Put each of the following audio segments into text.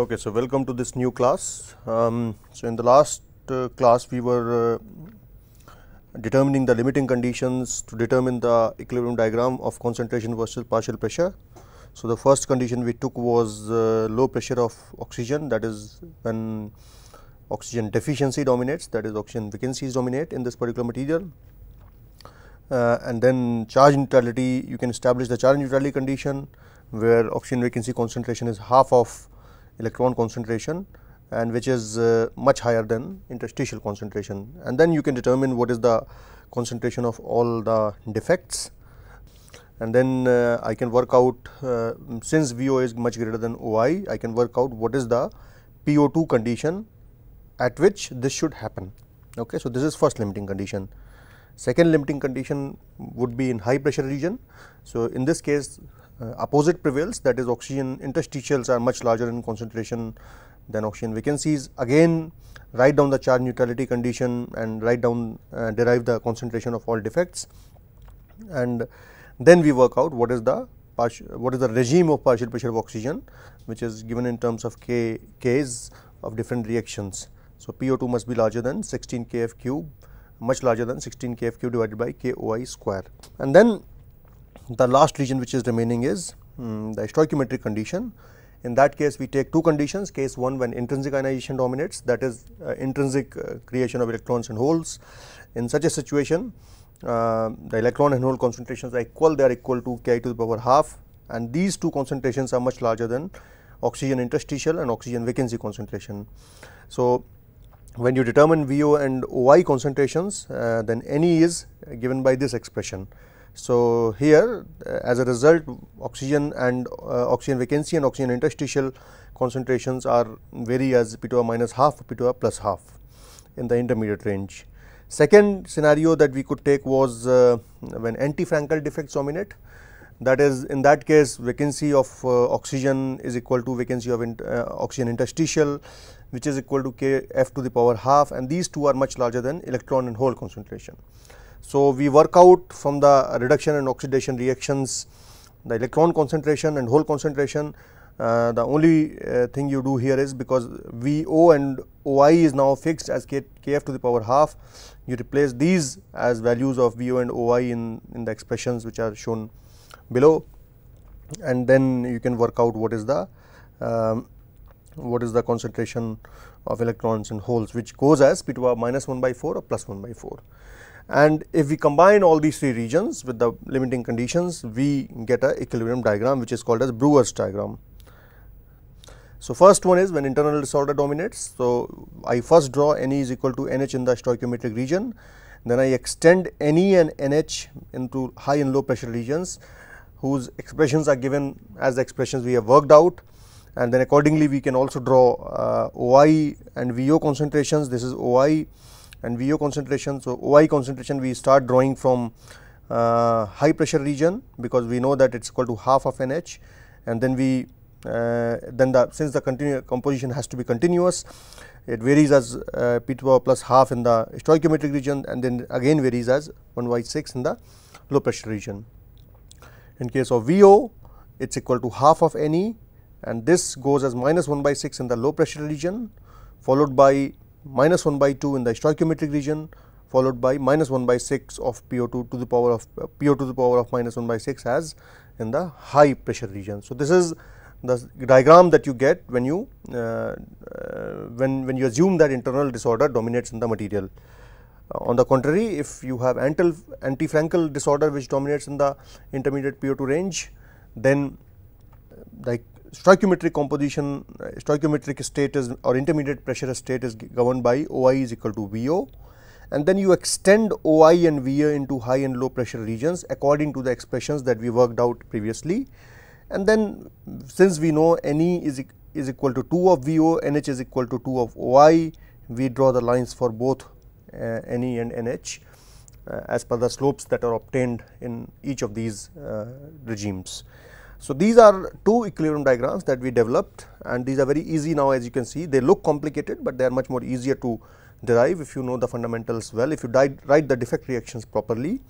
Okay, so welcome to this new class. Um, so in the last uh, class we were uh, determining the limiting conditions to determine the equilibrium diagram of concentration versus partial pressure. So the first condition we took was uh, low pressure of oxygen that is when oxygen deficiency dominates that is oxygen vacancies dominate in this particular material. Uh, and then charge neutrality you can establish the charge neutrality condition where oxygen vacancy concentration is half of electron concentration and which is uh, much higher than interstitial concentration and then you can determine what is the concentration of all the defects and then uh, I can work out uh, since VO is much greater than OI I can work out what is the PO2 condition at which this should happen. Okay. So, this is first limiting condition. Second limiting condition would be in high pressure region. So, in this case uh, opposite prevails that is oxygen interstitials are much larger in concentration than oxygen vacancies. Again write down the charge neutrality condition and write down uh, derive the concentration of all defects and then we work out what is the what is the regime of partial pressure of oxygen which is given in terms of k k's of different reactions. So, PO2 must be larger than 16 kf cube much larger than 16 kf cube divided by KOI square and then the last region which is remaining is um, the stoichiometric condition. In that case we take two conditions case 1 when intrinsic ionization dominates that is uh, intrinsic uh, creation of electrons and holes. In such a situation uh, the electron and hole concentrations are equal they are equal to Ki to the power half and these two concentrations are much larger than oxygen interstitial and oxygen vacancy concentration. So, when you determine VO and OI concentrations uh, then NE is given by this expression. So, here as a result oxygen and uh, oxygen vacancy and oxygen interstitial concentrations are vary as P 2 minus half P 2 plus half in the intermediate range. Second scenario that we could take was uh, when anti-Frenkel defects dominate that is in that case vacancy of uh, oxygen is equal to vacancy of uh, oxygen interstitial which is equal to k f to the power half and these two are much larger than electron and hole concentration. So, we work out from the reduction and oxidation reactions the electron concentration and hole concentration. Uh, the only uh, thing you do here is because VO and OI is now fixed as K, Kf to the power half you replace these as values of VO and OI in, in the expressions which are shown below. And then you can work out what is the um, what is the concentration of electrons and holes which goes as P to power minus 1 by 4 or plus 1 by 4 and if we combine all these three regions with the limiting conditions we get a equilibrium diagram which is called as Brouwer's diagram. So, first one is when internal disorder dominates. So, I first draw Ne is equal to NH in the stoichiometric region then I extend Ne and NH into high and low pressure regions whose expressions are given as the expressions we have worked out and then accordingly we can also draw uh, OI and VO concentrations this is OI and VO concentration. So, OI concentration we start drawing from uh, high pressure region because we know that it is equal to half of NH and then we uh, then the since the composition has to be continuous it varies as uh, P 2 power plus half in the stoichiometric region and then again varies as 1 by 6 in the low pressure region. In case of VO it is equal to half of NE and this goes as minus 1 by 6 in the low pressure region followed by minus 1 by 2 in the stoichiometric region followed by minus 1 by 6 of PO2 to the power of uh, PO to the power of minus 1 by 6 as in the high pressure region. So, this is the diagram that you get when you uh, uh, when when you assume that internal disorder dominates in the material. Uh, on the contrary, if you have anti-Frenkel disorder which dominates in the intermediate PO2 range, then like stoichiometric composition stoichiometric state is or intermediate pressure state is governed by OI is equal to VO and then you extend OI and VO into high and low pressure regions according to the expressions that we worked out previously and then since we know NE is, is equal to 2 of VO, NH is equal to 2 of OI, we draw the lines for both uh, NE and NH uh, as per the slopes that are obtained in each of these uh, regimes. So, these are two equilibrium diagrams that we developed and these are very easy now as you can see they look complicated, but they are much more easier to derive if you know the fundamentals well if you write the defect reactions properly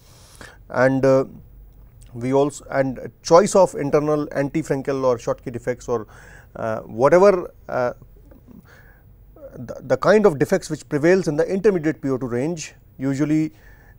and uh, we also and choice of internal anti-Frenkel or Schottky defects or uh, whatever uh, the, the, kind of defects which prevails in the intermediate PO2 range usually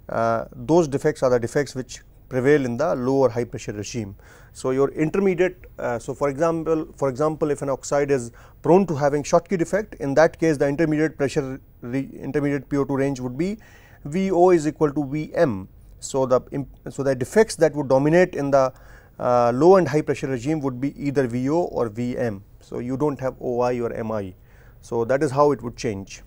uh, those defects are the defects which prevail in the low or high pressure regime. So, your intermediate uh, so for example for example if an oxide is prone to having Schottky defect in that case the intermediate pressure intermediate PO2 range would be VO is equal to Vm. So, the so the defects that would dominate in the uh, low and high pressure regime would be either VO or Vm. So, you do not have OI or MI. So, that is how it would change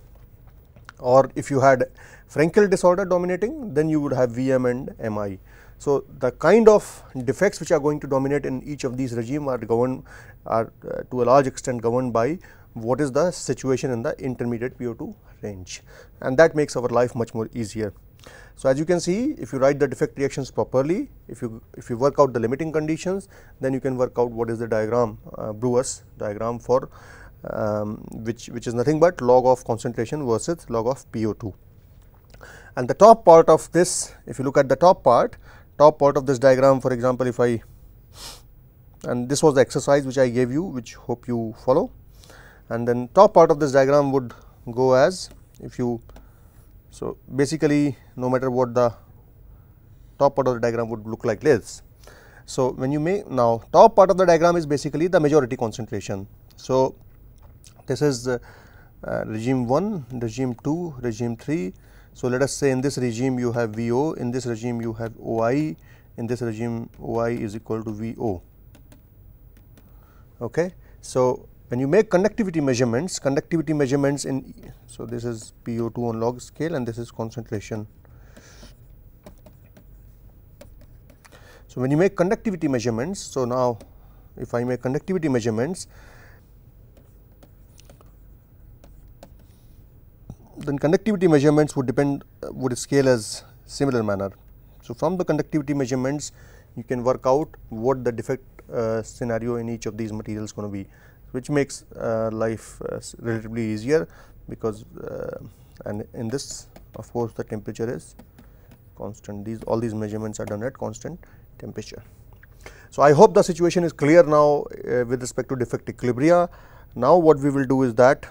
or if you had Frenkel disorder dominating then you would have Vm and Mi. So, the kind of defects which are going to dominate in each of these regime are governed are uh, to a large extent governed by what is the situation in the intermediate PO2 range and that makes our life much more easier. So, as you can see if you write the defect reactions properly if you if you work out the limiting conditions then you can work out what is the diagram uh, Brouwer's diagram for um, which which is nothing but log of concentration versus log of PO2. And the top part of this if you look at the top part top part of this diagram for example if I and this was the exercise which I gave you which hope you follow and then top part of this diagram would go as if you so basically no matter what the top part of the diagram would look like this. So when you make now top part of the diagram is basically the majority concentration. So this is uh, uh, regime 1, regime 2, regime 3. So let us say in this regime you have VO, in this regime you have OI, in this regime OI is equal to VO. Okay. So when you make conductivity measurements, conductivity measurements in so this is PO2 on log scale and this is concentration. So when you make conductivity measurements, so now if I make conductivity measurements, then conductivity measurements would depend uh, would scale as similar manner. So from the conductivity measurements, you can work out what the defect uh, scenario in each of these materials going to be which makes uh, life uh, relatively easier because uh, and in this of course the temperature is constant these all these measurements are done at constant temperature. So, I hope the situation is clear now uh, with respect to defect equilibria. Now, what we will do is that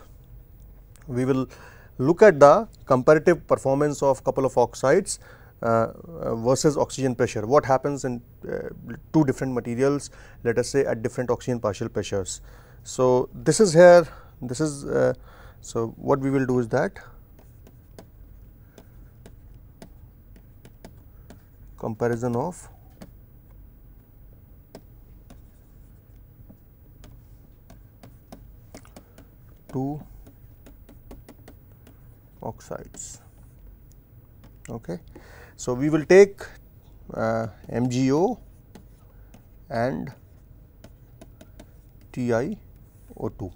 we will look at the comparative performance of couple of oxides uh, uh, versus oxygen pressure. What happens in two different materials let us say at different oxygen partial pressures. So, this is here this is uh, so what we will do is that comparison of two oxides. Okay. So, we will take uh, MgO and Ti O2.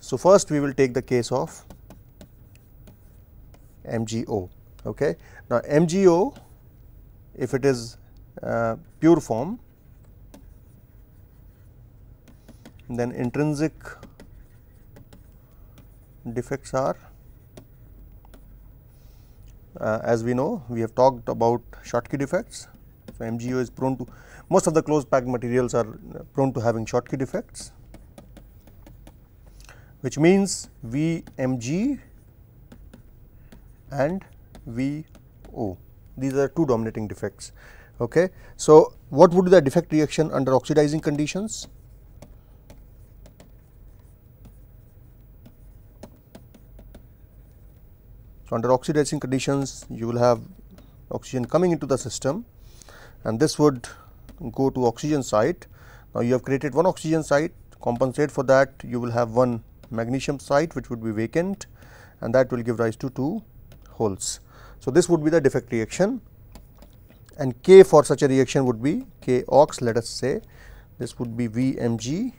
So, first we will take the case of MgO. Okay. Now, MgO if it is uh, pure form then intrinsic defects are uh, as we know we have talked about Schottky defects. So, MgO is prone to most of the closed packed materials are prone to having Schottky defects which means Vmg and Vo. These are two dominating defects. Okay. So, what would be the defect reaction under oxidizing conditions? So, under oxidizing conditions you will have oxygen coming into the system and this would go to oxygen site. Now, you have created one oxygen site compensate for that you will have one magnesium site which would be vacant and that will give rise to two holes. So, this would be the defect reaction and K for such a reaction would be K ox let us say this would be Vmg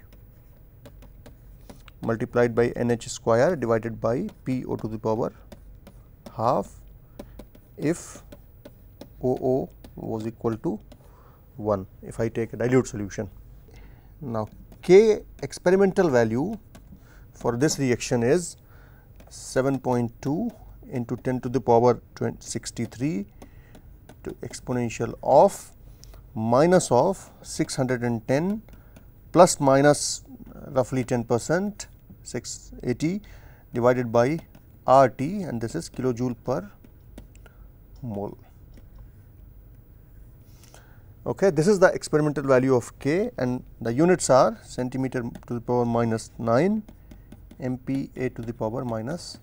multiplied by NH square divided by PO to the power half if OO was equal to 1 if I take a dilute solution. Now, K experimental value for this reaction is 7.2 into 10 to the power 63 to exponential of minus of 610 plus minus roughly 10 percent 680 divided by R T and this is kilojoule per mole. Okay, this is the experimental value of K and the units are centimeter to the power minus 9 MPa to the power minus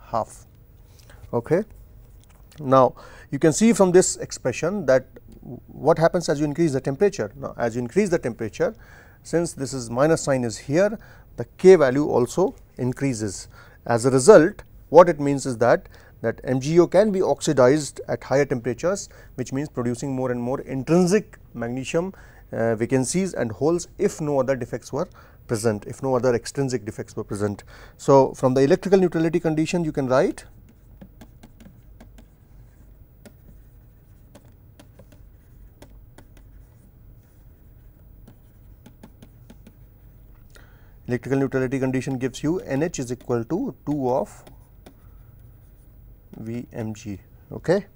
half. Okay. Now, you can see from this expression that what happens as you increase the temperature. Now, as you increase the temperature since this is minus sign is here the K value also increases. As a result what it means is that that MgO can be oxidized at higher temperatures which means producing more and more intrinsic magnesium uh, vacancies and holes if no other defects were present if no other extrinsic defects were present. So, from the electrical neutrality condition you can write electrical neutrality condition gives you NH is equal to 2 of Vmg. Okay.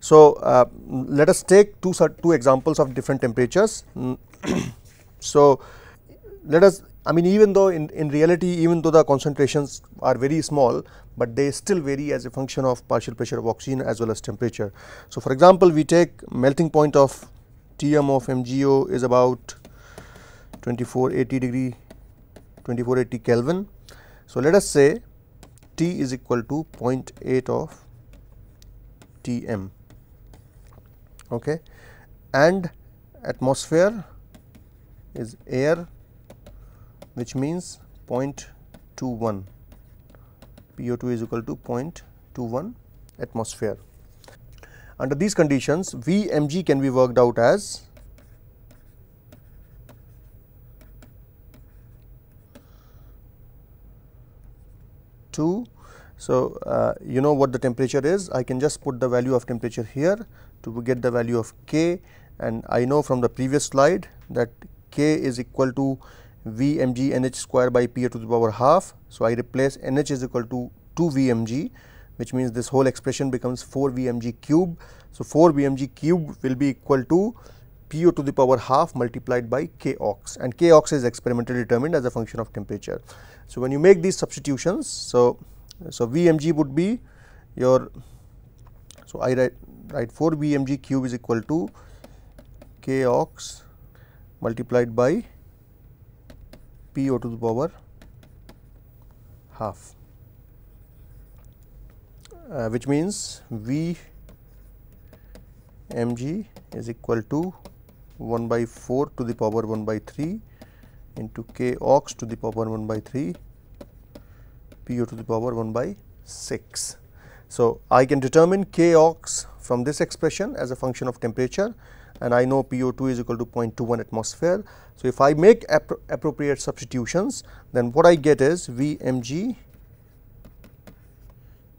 So, uh, let us take two, two examples of different temperatures. so, let us I mean even though in, in reality even though the concentrations are very small, but they still vary as a function of partial pressure of oxygen as well as temperature. So, for example, we take melting point of Tm of MgO is about 2480 degree 2480 Kelvin. So, let us say T is equal to 0.8 of Tm okay. and atmosphere is air which means 0.21 PO2 is equal to 0.21 atmosphere. Under these conditions Vmg can be worked out as 2. So, uh, you know what the temperature is I can just put the value of temperature here to get the value of K and I know from the previous slide that K is equal to V mg NH square by P to the power half. So, I replace NH is equal to 2 V mg which means this whole expression becomes 4 V mg cube. So, 4 V mg cube will be equal to PO to the power half multiplied by K ox and K ox is experimentally determined as a function of temperature. So, when you make these substitutions, so, so Vmg would be your, so I write, write 4 Vmg cube is equal to K ox multiplied by PO to the power half, uh, which means V mg is equal to 1 by 4 to the power 1 by 3 into k ox to the power 1 by 3 pu to the power 1 by 6. So, I can determine k ox from this expression as a function of temperature and I know PO2 is equal to 0.21 atmosphere. So, if I make appropriate substitutions then what I get is Vmg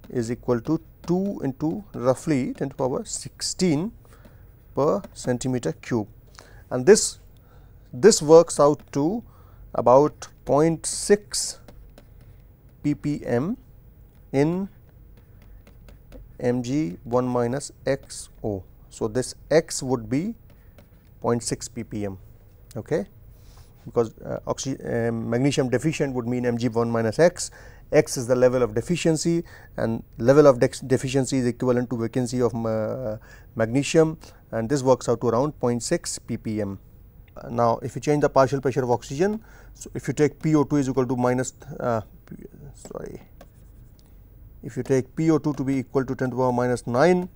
is equal to 2 into roughly 10 to the power 16 per centimeter cube and this this works out to about 0.6 ppm in mg 1 minus xo. So, this x would be 0.6 ppm okay? Because uh, uh, magnesium deficient would mean mg 1 minus x. X is the level of deficiency and level of deficiency is equivalent to vacancy of uh, magnesium and this works out to around 0.6 ppm. Uh, now, if you change the partial pressure of oxygen, so if you take PO2 is equal to minus uh, sorry, if you take PO2 to be equal to 10 to the power minus 9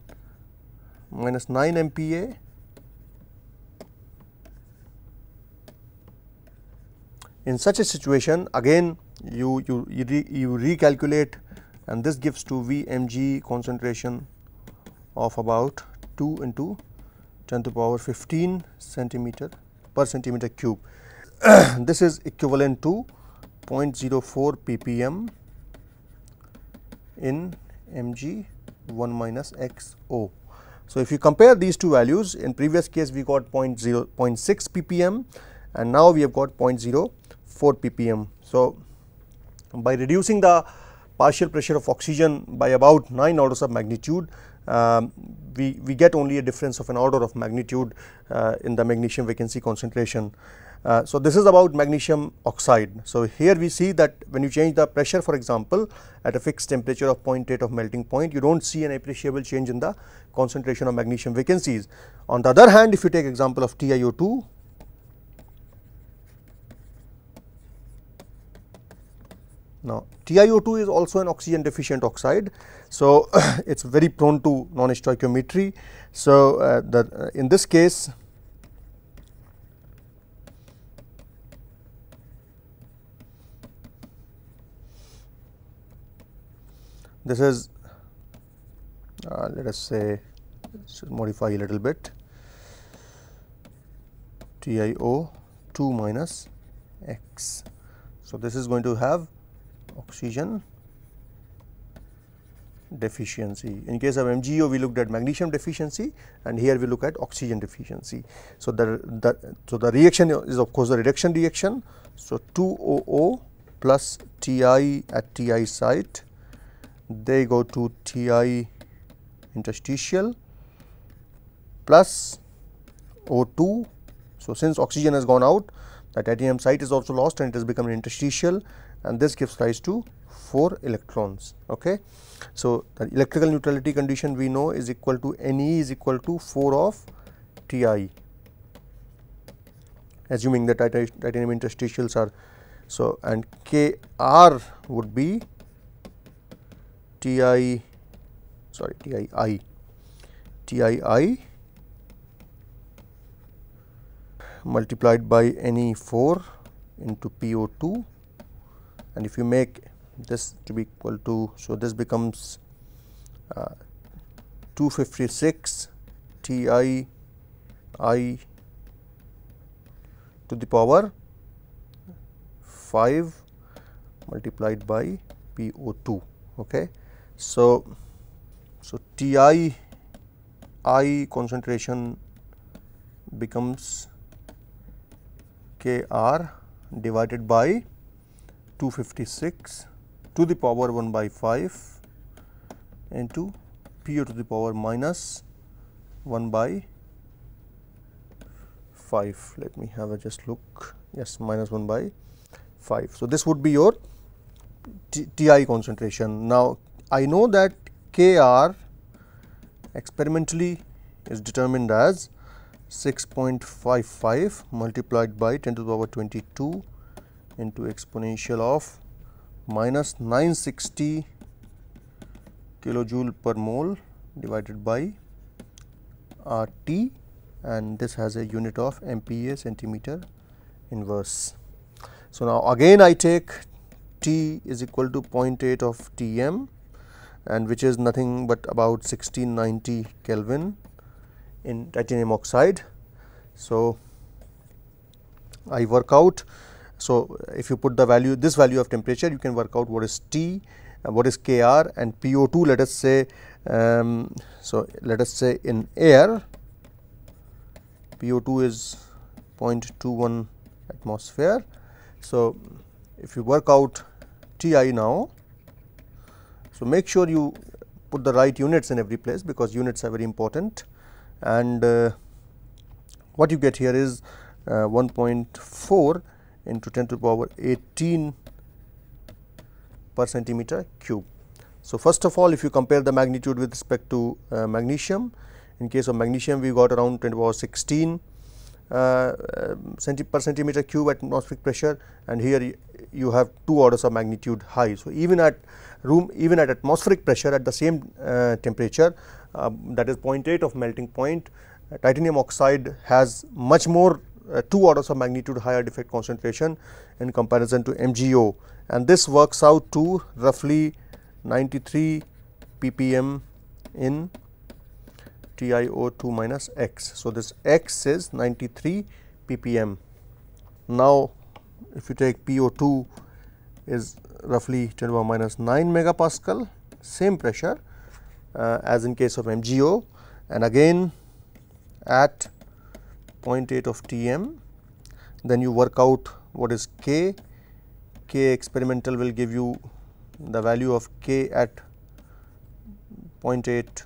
minus 9 MPa in such a situation again you you you, re, you recalculate and this gives to Vmg concentration of about 2 into 10 to power 15 centimeter per centimeter cube. this is equivalent to 0.04 ppm in mg 1 minus xo. So, if you compare these two values in previous case we got 0 0.6 ppm and now we have got 0.04 ppm. So, by reducing the partial pressure of oxygen by about 9 orders of magnitude um, we, we get only a difference of an order of magnitude uh, in the magnesium vacancy concentration. Uh, so, this is about magnesium oxide. So, here we see that when you change the pressure for example, at a fixed temperature of 0.8 of melting point, you do not see an appreciable change in the concentration of magnesium vacancies. On the other hand, if you take example of TiO2, Now, TiO2 is also an oxygen deficient oxide. So, it is very prone to non-stoichiometry. So, uh, the, uh, in this case this is uh, let us say let modify a little bit TiO 2 minus x. So, this is going to have oxygen deficiency. In case of MgO, we looked at magnesium deficiency and here we look at oxygen deficiency. So, the, the, so the reaction is of course the reduction reaction. So, 2OO plus Ti at Ti site, they go to Ti interstitial plus O2. So, since oxygen has gone out, the titanium site is also lost and it has become an interstitial and this gives rise to 4 electrons. Okay. So, the electrical neutrality condition we know is equal to Ne is equal to 4 of Ti assuming that titanium interstitials are so and Kr would be Ti sorry Tii Tii multiplied by Ne4 into PO2 and if you make this to be equal to so this becomes uh, 256 Ti i to the power 5 multiplied by PO2 okay? So so Ti i concentration becomes Kr divided by 256 to the power 1 by 5 into Pu to the power minus 1 by 5. Let me have a just look. Yes, minus 1 by 5. So, this would be your Ti concentration. Now, I know that Kr experimentally is determined as 6.55 multiplied by 10 to the power 22 into exponential of minus 960 kilojoule per mole divided by R T and this has a unit of MPa centimeter inverse. So, now again I take T is equal to 0.8 of Tm and which is nothing but about 1690 Kelvin in titanium oxide. So, I work out so, if you put the value this value of temperature you can work out what is T, uh, what is K r and P O 2 let us say. Um, so, let us say in air P O 2 is 0.21 atmosphere. So, if you work out T i now, so make sure you put the right units in every place because units are very important and uh, what you get here is uh, 1.4 into 10 to the power 18 per centimeter cube. So, first of all if you compare the magnitude with respect to uh, magnesium, in case of magnesium we got around 10 to the power 16 uh, uh, centi per centimeter cube at atmospheric pressure and here you have two orders of magnitude high. So, even at room even at atmospheric pressure at the same uh, temperature uh, that is 0.8 of melting point uh, titanium oxide has much more uh, two orders of magnitude higher defect concentration in comparison to MgO and this works out to roughly 93 ppm in TiO2 minus x. So, this x is 93 ppm. Now, if you take PO2 is roughly 10 to the minus 9 megapascal same pressure uh, as in case of MgO and again at 0.8 of Tm, then you work out what is k, k experimental will give you the value of k at 0.8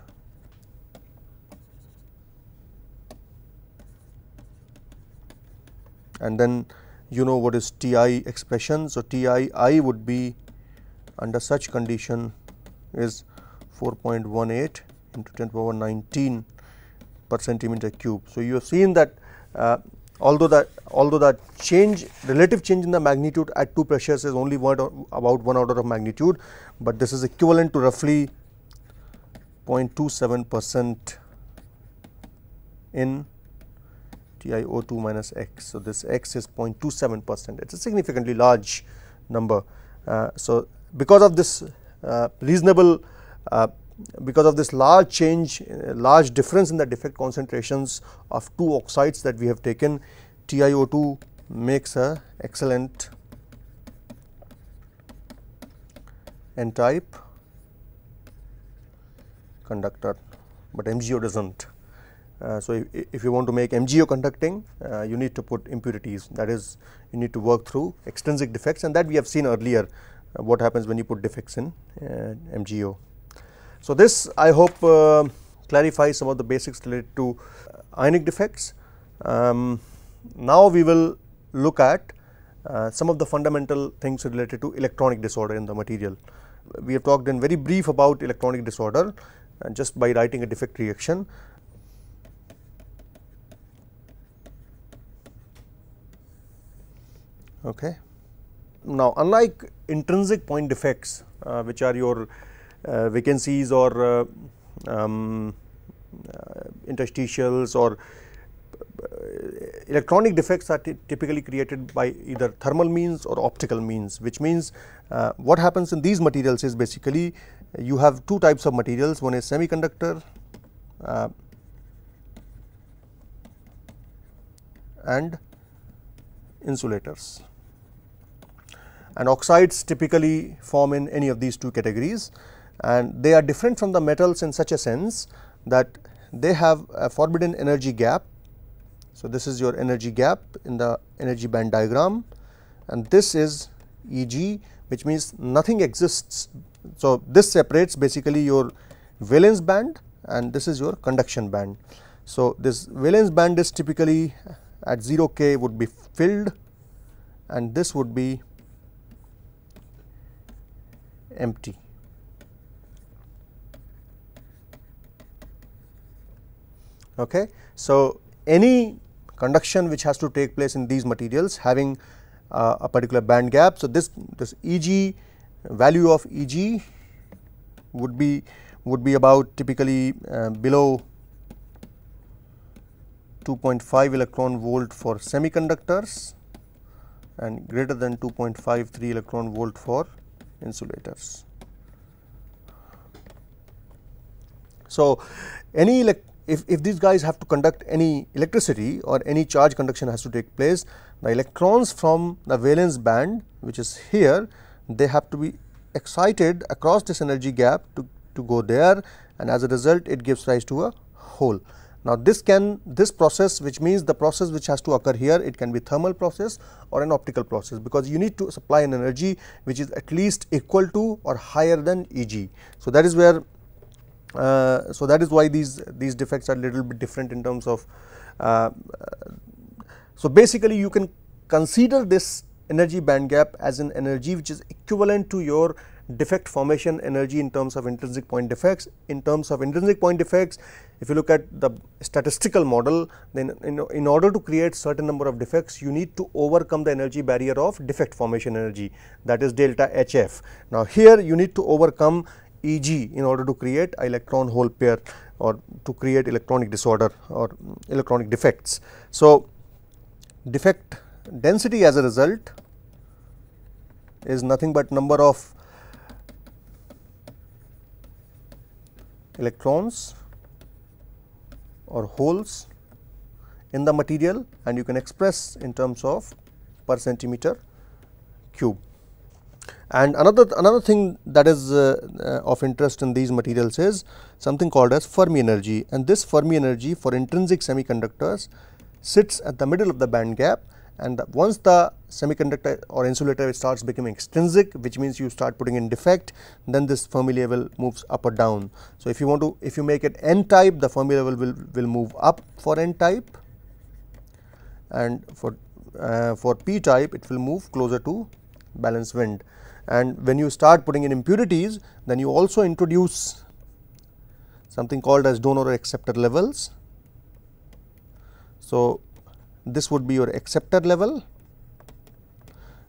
and then you know what is Ti expression. So, Ti i would be under such condition is 4.18 into 10 power 19 per centimeter cube. So, you have seen that although that although that change relative change in the magnitude at two pressures is only one about one order of magnitude, but this is equivalent to roughly 0.27 percent in TiO2 minus x. So, this x is 0.27 percent it is a significantly large number. Uh, so, because of this uh, reasonable uh, because of this large change uh, large difference in the defect concentrations of two oxides that we have taken TiO2 makes a excellent n type conductor, but MgO does not. Uh, so, if, if, you want to make MgO conducting uh, you need to put impurities that is you need to work through extrinsic defects and that we have seen earlier uh, what happens when you put defects in uh, MgO. So, this I hope uh, clarifies some of the basics related to ionic defects. Um, now, we will look at some of the fundamental things related to electronic disorder in the material. We have talked in very brief about electronic disorder and just by writing a defect reaction. Okay. Now, unlike intrinsic point defects uh, which are your uh, vacancies or uh, um, uh, interstitials or electronic defects are typically created by either thermal means or optical means which means uh, what happens in these materials is basically you have two types of materials. One is semiconductor uh, and insulators. And oxides typically form in any of these two categories and they are different from the metals in such a sense that they have a forbidden energy gap. So, this is your energy gap in the energy band diagram and this is E g which means nothing exists. So, this separates basically your valence band and this is your conduction band. So, this valence band is typically at 0 k would be filled and this would be empty. Okay. So, any conduction which has to take place in these materials having uh, a particular band gap. So, this this E g value of E g would be would be about typically uh, below 2.5 electron volt for semiconductors and greater than 2.53 electron volt for insulators. So, any if, if these guys have to conduct any electricity or any charge conduction has to take place, the electrons from the valence band which is here they have to be excited across this energy gap to, to go there and as a result it gives rise to a hole. Now, this can this process which means the process which has to occur here it can be thermal process or an optical process because you need to supply an energy which is at least equal to or higher than E g. So, that is where uh, so that is why these these defects are little bit different in terms of uh, so basically you can consider this energy band gap as an energy which is equivalent to your defect formation energy in terms of intrinsic point defects. In terms of intrinsic point defects, if you look at the statistical model, then in, in order to create certain number of defects, you need to overcome the energy barrier of defect formation energy that is delta HF. Now, here you need to overcome Eg in order to create electron hole pair or to create electronic disorder or electronic defects. So, defect density as a result is nothing but number of electrons or holes in the material and you can express in terms of per centimeter cube. And another another thing that is uh, uh, of interest in these materials is something called as Fermi energy. And this Fermi energy for intrinsic semiconductors sits at the middle of the band gap. And once the semiconductor or insulator starts becoming extrinsic which means you start putting in defect then this Fermi level moves up or down. So, if you want to if you make it n type the Fermi level will, will move up for n type. And for uh, for p type it will move closer to valence band and when you start putting in impurities then you also introduce something called as donor or acceptor levels. So, this would be your acceptor level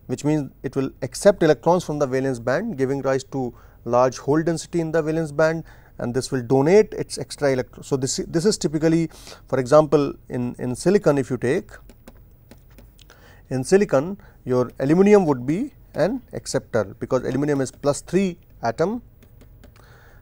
which means it will accept electrons from the valence band giving rise to large hole density in the valence band and this will donate its extra electron. So, this, this is typically for example, in, in silicon if you take in silicon your aluminum would be an acceptor because aluminum is plus 3 atom.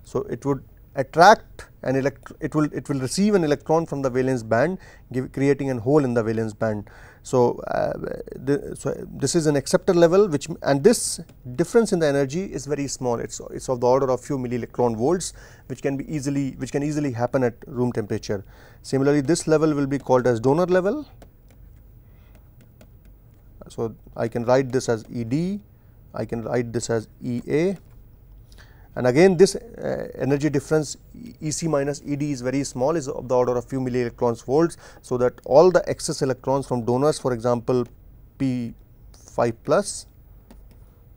So, it would attract an electron it will it will receive an electron from the valence band give, creating a hole in the valence band. So, uh, the, so this is an acceptor level which and this difference in the energy is very small it is it's of the order of few milli electron volts which can be easily which can easily happen at room temperature. Similarly, this level will be called as donor level. So, I can write this as E d, I can write this as E a and again this uh, energy difference E c minus E d is very small is of the order of few milli electrons volts. So, that all the excess electrons from donors for example, P 5 plus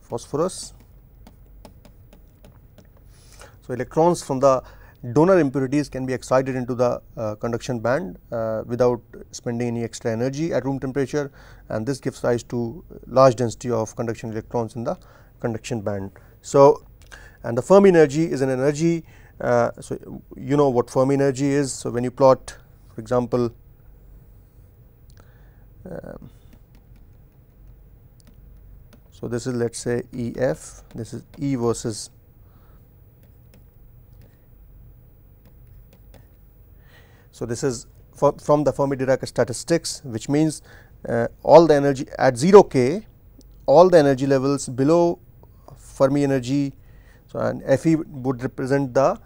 phosphorus. So, electrons from the donor impurities can be excited into the uh, conduction band uh, without spending any extra energy at room temperature and this gives rise to large density of conduction electrons in the conduction band. So, and the Fermi energy is an energy. Uh, so, you know what Fermi energy is. So, when you plot for example, um, so this is let us say E f, this is E versus So, this is from the Fermi Dirac statistics which means uh, all the energy at 0 k all the energy levels below Fermi energy so, and Fe would represent the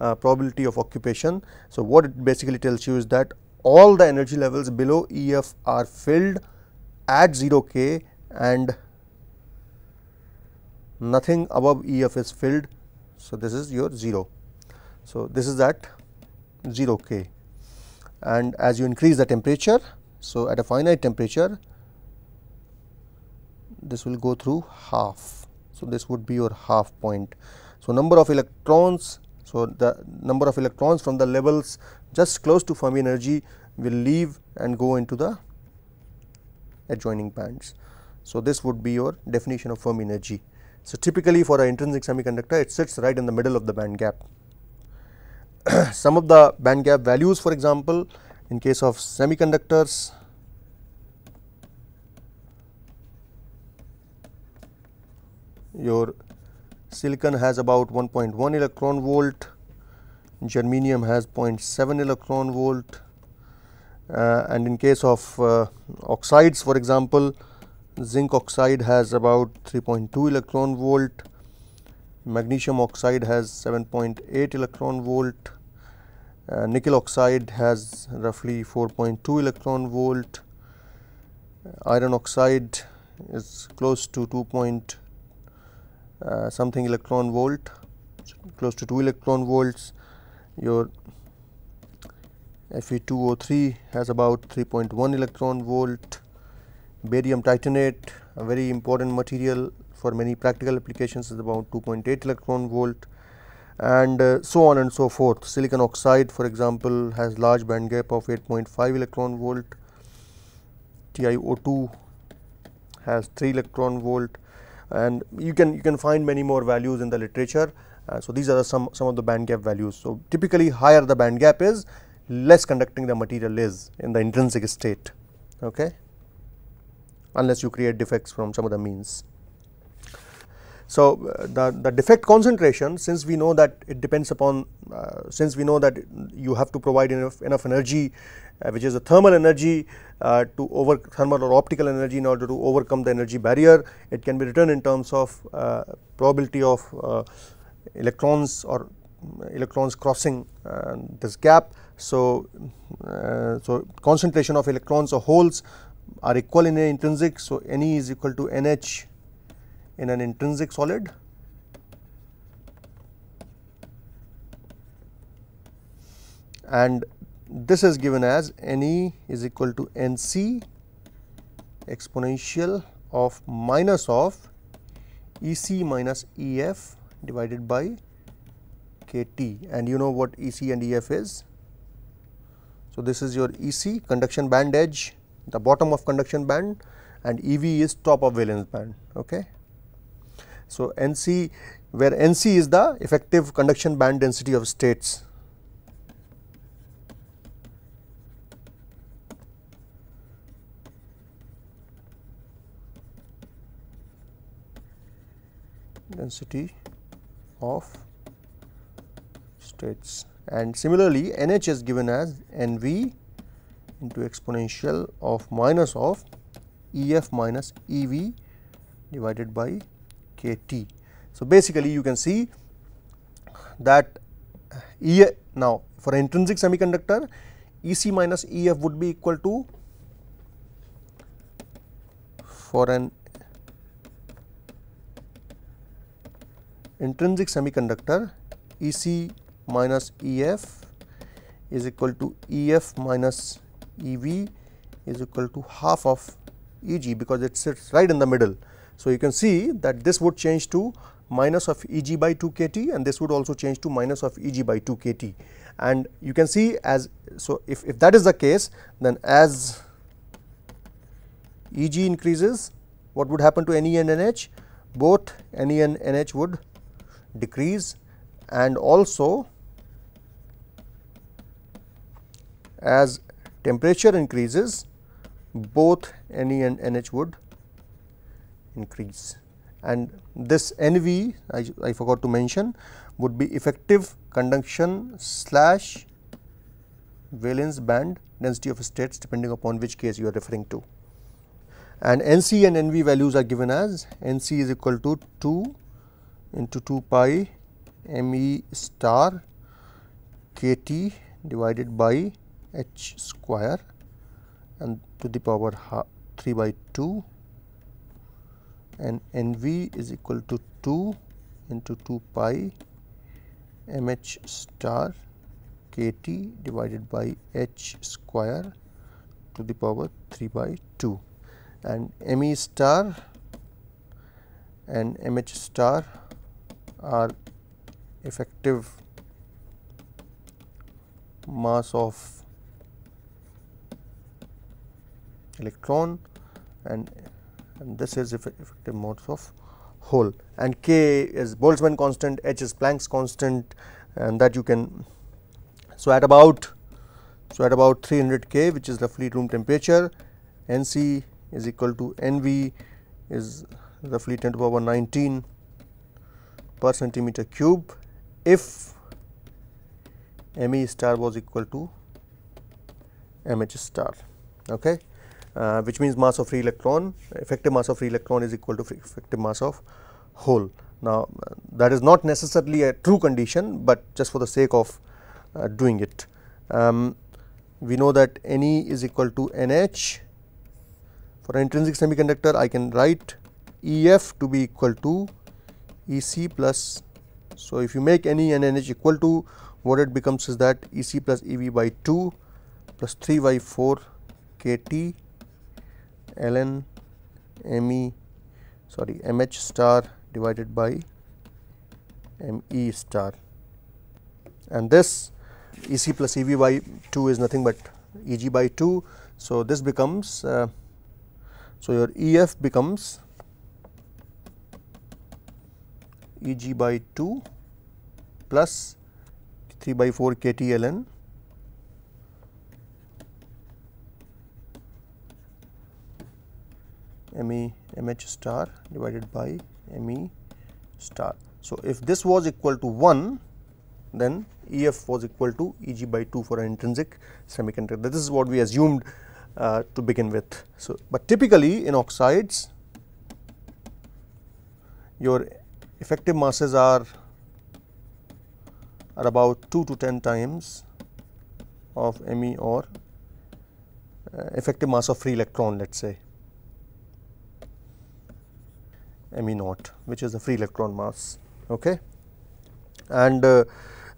uh, probability of occupation. So, what it basically tells you is that all the energy levels below Ef are filled at 0 k and nothing above Ef is filled. So, this is your 0. So, this is at 0 k and as you increase the temperature. So, at a finite temperature this will go through half so, this would be your half point. So, number of electrons. So, the number of electrons from the levels just close to Fermi energy will leave and go into the adjoining bands. So, this would be your definition of Fermi energy. So, typically for an intrinsic semiconductor it sits right in the middle of the band gap. Some of the band gap values for example, in case of semiconductors your silicon has about 1.1 electron volt, germanium has 0.7 electron volt uh, and in case of uh, oxides for example, zinc oxide has about 3.2 electron volt, magnesium oxide has 7.8 electron volt, uh, nickel oxide has roughly 4.2 electron volt, iron oxide is close to 2. Uh, something electron volt close to 2 electron volts your Fe2O3 has about 3.1 electron volt barium titanate a very important material for many practical applications is about 2.8 electron volt and uh, so on and so forth silicon oxide for example has large band gap of 8.5 electron volt TiO2 has 3 electron volt and you can you can find many more values in the literature. Uh, so, these are some some of the band gap values. So, typically higher the band gap is less conducting the material is in the intrinsic state okay unless you create defects from some other means. So, uh, the, the defect concentration since we know that it depends upon uh, since we know that you have to provide enough enough energy uh, which is a thermal energy uh, to over thermal or optical energy in order to overcome the energy barrier. It can be written in terms of uh, probability of uh, electrons or electrons crossing this gap. So, so concentration of electrons or holes are equal in an intrinsic. So, Ne is equal to NH in an intrinsic solid and this is given as Ne is equal to Nc exponential of minus of EC minus EF divided by KT and you know what EC and EF is. So, this is your EC conduction band edge the bottom of conduction band and EV is top of valence band. Okay. So, NC where NC is the effective conduction band density of states. Density of states. And similarly NH is given as NV into exponential of minus of EF minus EV divided by KT. So, basically you can see that E now for intrinsic semiconductor EC minus EF would be equal to for an intrinsic semiconductor EC minus EF is equal to EF minus EV is equal to half of EG because it sits right in the middle. So, you can see that this would change to minus of EG by 2 KT and this would also change to minus of EG by 2 KT. And you can see as so if, if that is the case then as EG increases what would happen to NE and NH both NE and NH would decrease and also as temperature increases both Ne and NH would increase and this NV I, I forgot to mention would be effective conduction slash valence band density of states depending upon which case you are referring to. And NC and NV values are given as NC is equal to 2 into 2 pi me star kt divided by h square and to the power 3 by 2 and NV is equal to 2 into 2 pi mh star kt divided by h square to the power 3 by 2 and me star and mh star are effective mass of electron and, and this is effective modes of hole and k is Boltzmann constant, h is Planck's constant and that you can. So, at about so at about 300 K which is roughly room temperature N c is equal to N v is roughly 10 to the power 19 per centimeter cube if m e star was equal to m h star okay uh, which means mass of free electron effective mass of free electron is equal to effective mass of hole now uh, that is not necessarily a true condition but just for the sake of uh, doing it um, we know that Ne is equal to NH for an intrinsic semiconductor I can write EF to be equal to E c plus. So, if you make any and NH equal to what it becomes is that E c plus E v by 2 plus 3 by 4 k t ln m e sorry m h star divided by m e star and this E c plus E v by 2 is nothing but E g by 2. So, this becomes uh, so your E f becomes E g by 2 plus 3 by 4 k t ln m e m h star divided by m e star. So, if this was equal to 1 then E f was equal to E g by 2 for an intrinsic semiconductor. This is what we assumed uh, to begin with. So, but typically in oxides your effective masses are are about 2 to 10 times of Me or uh, effective mass of free electron let us say Me naught which is the free electron mass. Okay. And uh,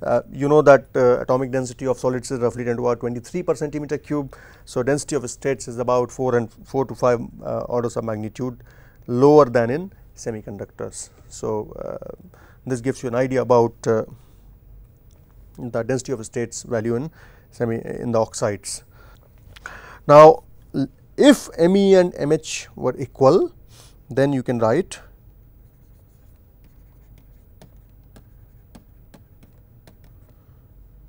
uh, you know that uh, atomic density of solids is roughly 10 to power 23 per centimeter cube. So, density of states is about 4 and 4 to 5 uh, orders of magnitude lower than in semiconductors. So, uh, this gives you an idea about uh, the density of states value in semi in the oxides. Now, if Me and Mh were equal, then you can write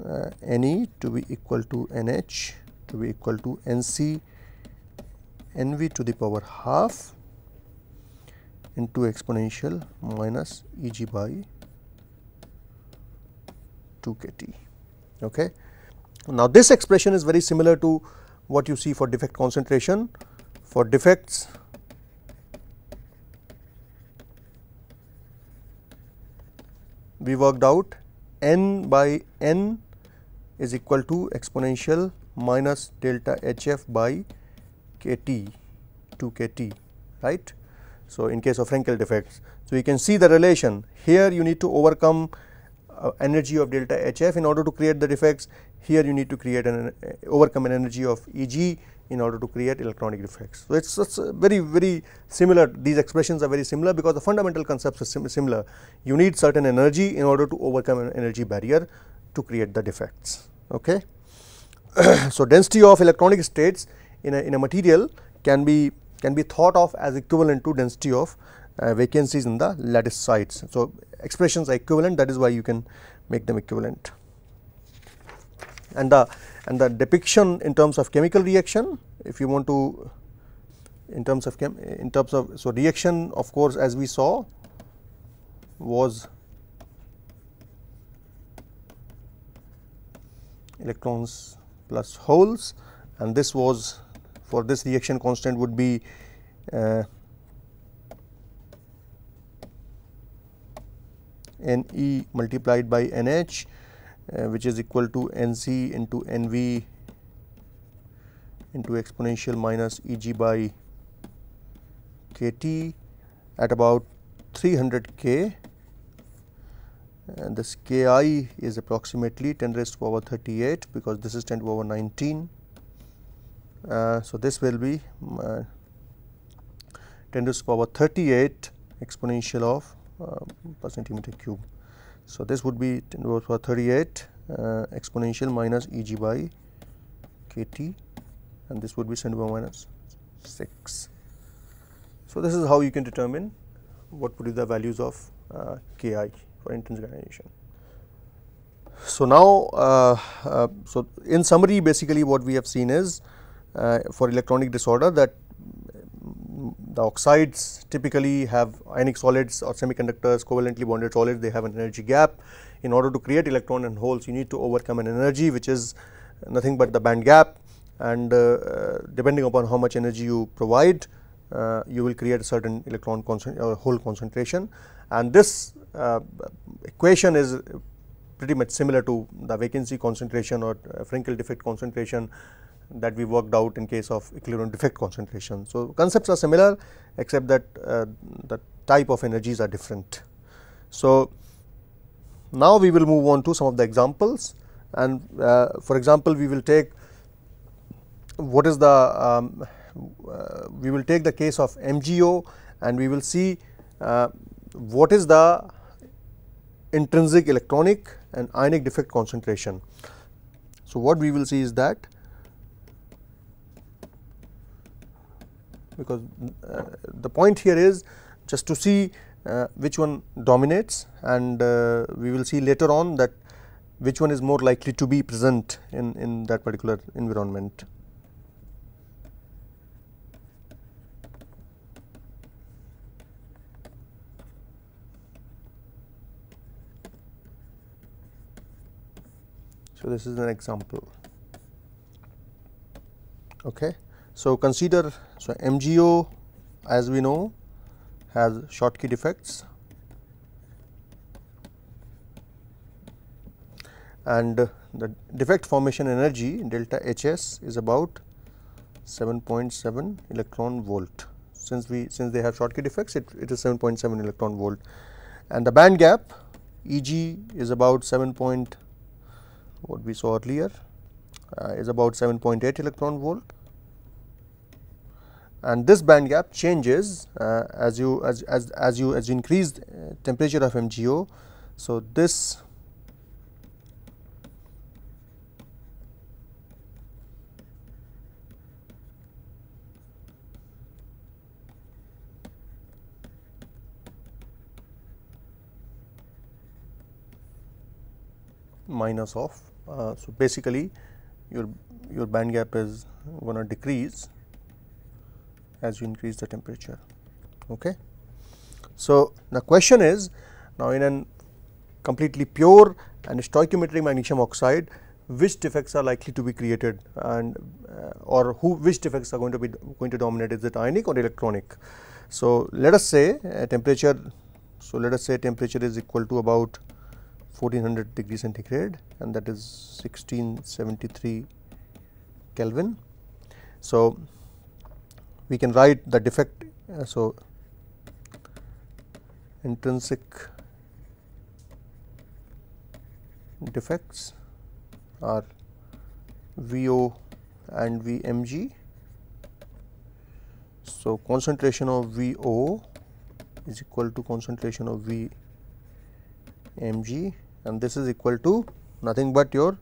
uh, Ne to be equal to Nh to be equal to Nc Nv to the power half into exponential minus Eg by 2 kT. Okay. Now, this expression is very similar to what you see for defect concentration. For defects, we worked out n by n is equal to exponential minus delta H f by k t 2 k t right. So, in case of Frenkel defects. So, you can see the relation here you need to overcome uh, energy of delta H f in order to create the defects here you need to create an uh, overcome an energy of E g in order to create electronic defects. So, it is very very similar these expressions are very similar because the fundamental concepts are sim similar you need certain energy in order to overcome an energy barrier to create the defects. Okay. so, density of electronic states in a, in a material can be can be thought of as equivalent to density of uh, vacancies in the lattice sites. So, expressions are equivalent that is why you can make them equivalent. And the and the depiction in terms of chemical reaction if you want to in terms of chem in terms of so reaction of course as we saw was electrons plus holes. And this was for this reaction constant would be uh, N e multiplied by N h uh, which is equal to N c into N v into exponential minus E g by k t at about 300 k and this k i is approximately 10 raised to power 38 because this is 10 to power 19 uh, so, this will be uh, 10 to the power 38 exponential of uh, per centimeter cube. So, this would be 10 to the power 38 uh, exponential minus E g by k t and this would be 10 to the power minus 6. So, this is how you can determine what would be the values of uh, k i for intrinsic ionization. So, now, uh, uh, so in summary basically what we have seen is uh, for electronic disorder that the oxides typically have ionic solids or semiconductors covalently bonded solids they have an energy gap. In order to create electron and holes you need to overcome an energy which is nothing but the band gap. And uh, uh depending upon how much energy you provide uh, you will create a certain electron or hole concentration. And this uh, equation is pretty much similar to the vacancy concentration or Frenkel defect concentration that we worked out in case of equilibrium defect concentration. So, concepts are similar except that uh, the type of energies are different. So, now we will move on to some of the examples and uh, for example, we will take what is the um, uh, we will take the case of MgO and we will see uh, what is the intrinsic electronic and ionic defect concentration. So, what we will see is that because uh, the point here is just to see uh, which one dominates and uh, we will see later on that which one is more likely to be present in, in that particular environment. So, this is an example. Okay. So, consider so MgO as we know has Schottky defects. And the defect formation energy delta Hs is about 7.7 electron volt. Since we since they have Schottky defects it, it is 7.7 electron volt. And the band gap Eg is about 7.7 what we saw earlier uh, is about 7.8 electron volt and this band gap changes uh, as you as, as, as you as you increase uh, temperature of MgO. So, this minus of. Uh, so, basically your your band gap is going to decrease as you increase the temperature. Okay. So, the question is now in a completely pure and stoichiometric magnesium oxide which defects are likely to be created and uh, or who which defects are going to be going to dominate is it ionic or electronic. So, let us say temperature so let us say temperature is equal to about 1400 degree centigrade and that is 1673 Kelvin. So, we can write the defect. Uh, so, intrinsic defects are VO and VMG. So, concentration of VO is equal to concentration of VMG and this is equal to nothing but your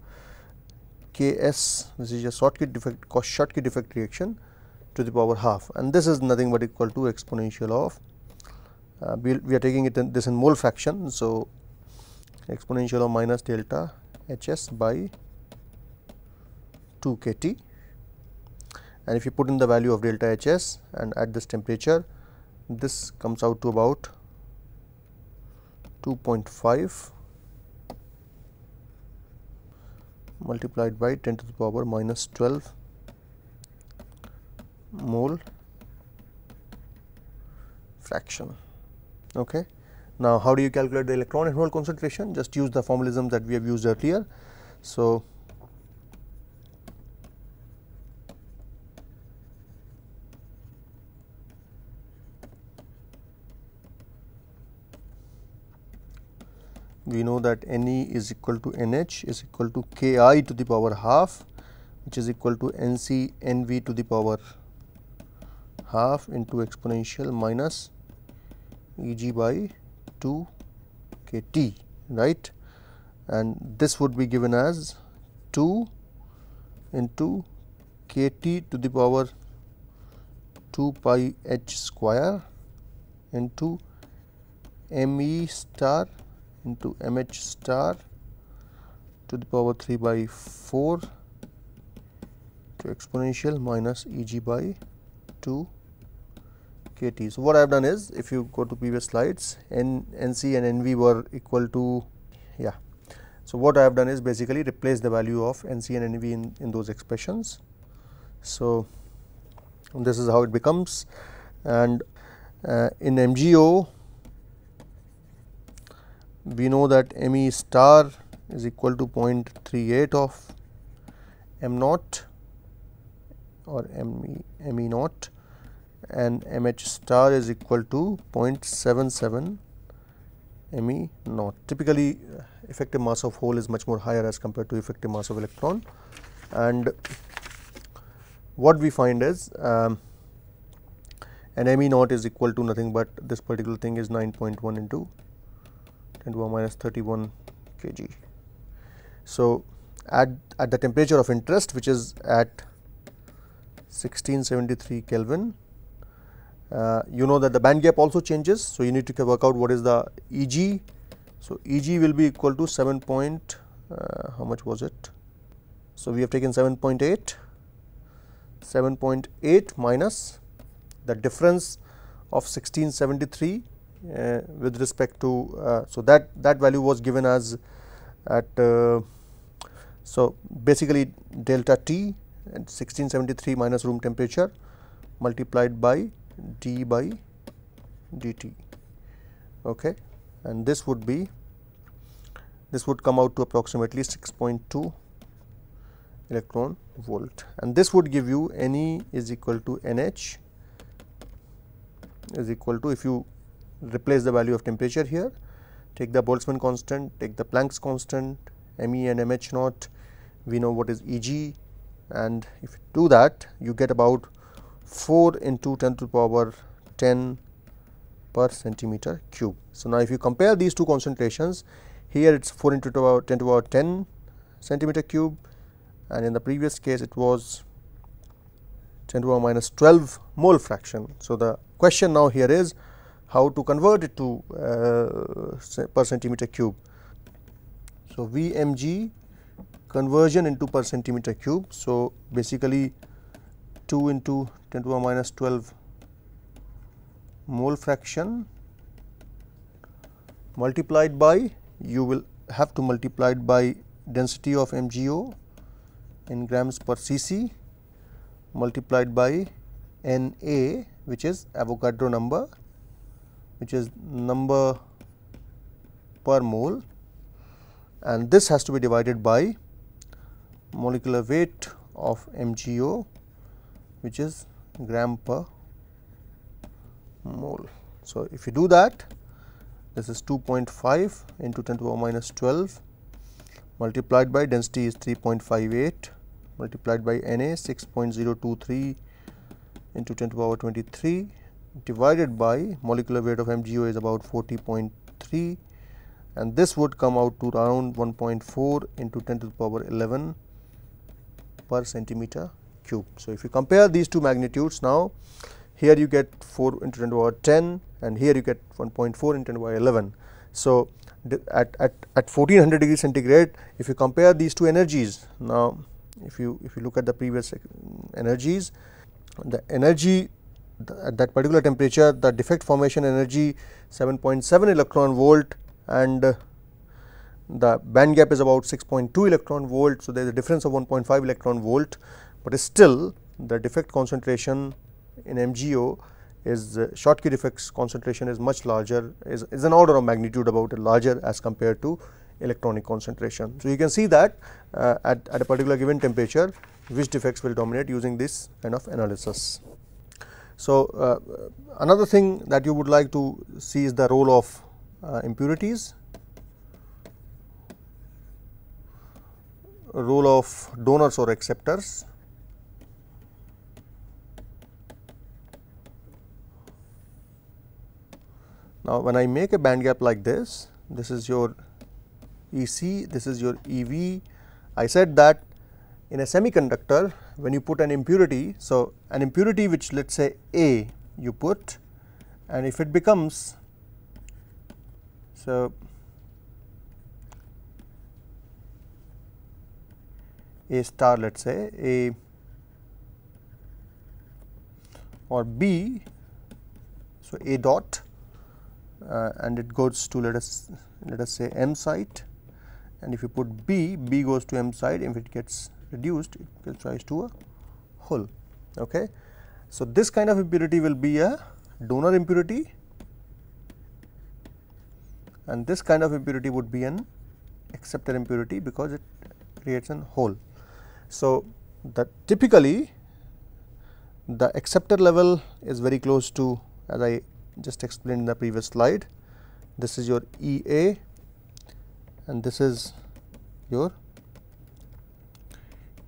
Ks this is a Schottky defect Schottky defect reaction to the power half and this is nothing but equal to exponential of uh, we, we, are taking it in this in mole fraction. So, exponential of minus delta H s by 2 k T and if you put in the value of delta H s and at this temperature this comes out to about 2.5 multiplied by 10 to the power minus 12 mole fraction. Okay. Now, how do you calculate the electron and hole concentration? Just use the formalism that we have used earlier. So, we know that Ne is equal to NH is equal to Ki to the power half which is equal to Nc Nv to the power half into exponential minus Eg by 2 kT right? And this would be given as 2 into kT to the power 2 pi h square into me star into mh star to the power 3 by 4 to exponential minus Eg by 2 kT. So, what I have done is if you go to previous slides N, NC and NV were equal to yeah. So, what I have done is basically replace the value of NC and NV in, in those expressions. So, this is how it becomes and uh, in MgO we know that Me star is equal to 0.38 of M naught or Me, Me naught and mh star is equal to 0.77 me naught. Typically, effective mass of hole is much more higher as compared to effective mass of electron and what we find is um, an me naught is equal to nothing but this particular thing is 9.1 into 10 to the minus 31 kg. So, at, at the temperature of interest which is at 1673 Kelvin uh, you know that the band gap also changes. So, you need to work out what is the Eg. So, Eg will be equal to 7 point uh, how much was it. So, we have taken 7.8 7.8 minus the difference of 1673 uh, with respect to uh, so that that value was given as at uh, so basically delta T at 1673 minus room temperature multiplied by d by dt okay? And this would be this would come out to approximately 6.2 electron volt. And this would give you Ne is equal to NH is equal to if you replace the value of temperature here take the Boltzmann constant take the Planck's constant Me and MH naught, we know what is Eg and if you do that you get about 4 into 10 to the power 10 per centimeter cube. So, now if you compare these two concentrations here it is 4 into 10 to the power 10 centimeter cube and in the previous case it was 10 to the power minus 12 mole fraction. So, the question now here is how to convert it to uh, per centimeter cube. So, Vmg conversion into per centimeter cube. So, basically 2 into 10 to the minus 12 mole fraction multiplied by you will have to multiply it by density of MgO in grams per cc multiplied by Na which is Avogadro number which is number per mole. And this has to be divided by molecular weight of MgO which is gram per mole. So, if you do that this is 2.5 into 10 to the power minus 12 multiplied by density is 3.58 multiplied by Na 6.023 into 10 to the power 23 divided by molecular weight of MgO is about 40.3 and this would come out to around 1.4 into 10 to the power 11 per centimeter cube. So, if you compare these two magnitudes now here you get 4 into 10 to the power 10 and here you get 1.4 into 10 to the power 11. So, at, at, at 1400 degree centigrade if you compare these two energies now if you if you look at the previous energies the energy at that particular temperature the defect formation energy 7.7 electron volt and uh, the band gap is about 6.2 electron volt. So, there is a difference of 1.5 electron volt, but still the defect concentration in MgO is uh, Schottky defects concentration is much larger is, is an order of magnitude about larger as compared to electronic concentration. So, you can see that uh, at, at a particular given temperature which defects will dominate using this kind of analysis. So, uh, another thing that you would like to see is the role of uh, impurities, role of donors or acceptors. Now, when I make a band gap like this, this is your EC, this is your EV. I said that in a semiconductor when you put an impurity. So, an impurity which let us say A you put and if it becomes so, A star let us say A or B, so A dot uh, and it goes to let us let us say M site and if you put B, B goes to M site if it gets reduced it gives to a hole. Okay. So, this kind of impurity will be a donor impurity and this kind of impurity would be an acceptor impurity because it creates an hole. So, the typically the acceptor level is very close to as I just explained in the previous slide. This is your E A and this is your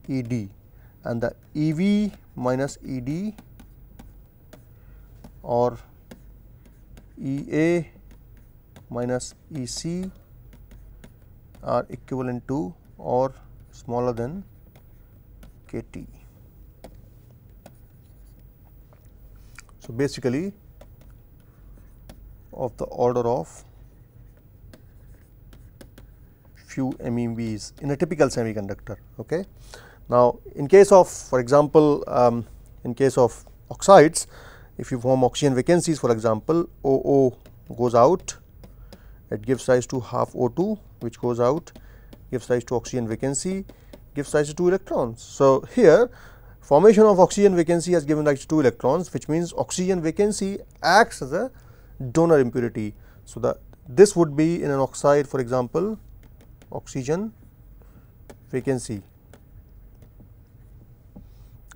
E D and the E V minus E D or E A minus E c are equivalent to or smaller than k t. So, basically of the order of few MEVs in a typical semiconductor. Okay. Now, in case of for example, um, in case of oxides, if you form oxygen vacancies for example, OO goes out it gives rise to half O2 which goes out gives rise to oxygen vacancy gives rise to 2 electrons. So, here formation of oxygen vacancy has given rise to 2 electrons which means oxygen vacancy acts as a donor impurity. So, that this would be in an oxide for example, oxygen vacancy